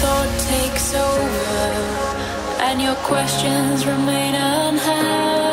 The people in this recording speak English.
thought takes over, and your questions remain unanswered.